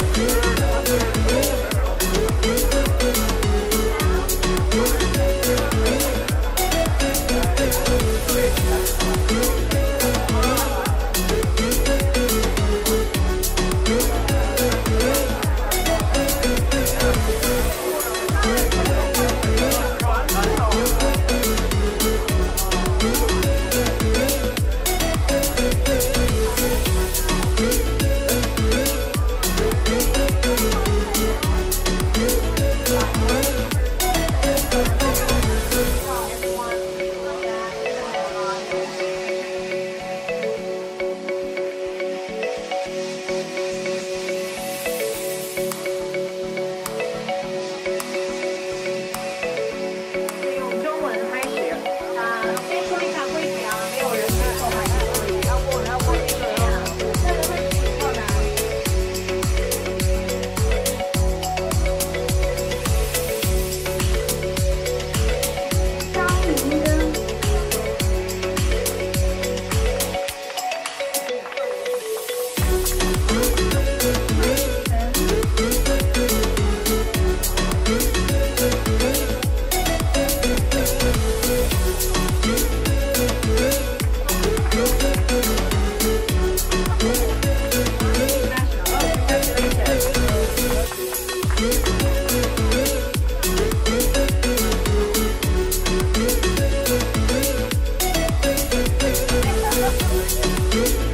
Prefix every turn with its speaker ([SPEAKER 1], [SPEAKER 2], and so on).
[SPEAKER 1] good. Thank you.